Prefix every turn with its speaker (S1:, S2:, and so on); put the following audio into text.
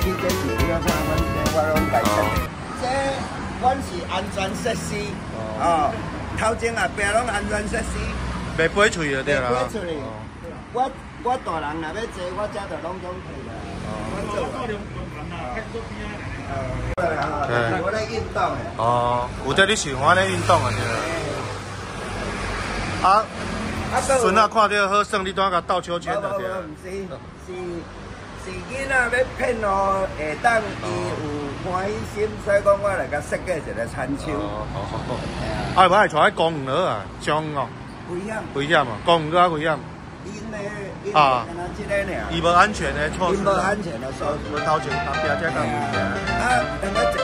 S1: 去这是我。这阮是安全设施，哦，头前啊边拢安全设施。
S2: 袂飞出去对啦。
S1: 袂飞出去。我我大人若要坐，我遮就拢总去啦。哦。我咧运动诶。
S2: 哦，有在你喜欢咧运动啊？啊。孙仔看到好，胜利单甲斗秋千的。对。
S1: 是是囡仔要骗哦，下当伊有欢喜心，所以讲我来甲设计一个餐车。哦哦
S2: 哦。啊，我系坐喺公园了啊，中哦。
S1: 危险。
S2: 危险啊，公园啊危险。
S1: 因咧，啊，
S2: 伊无安全的措
S1: 施。伊无安全的措
S2: 施。头前旁边遮个危险。啊，等我。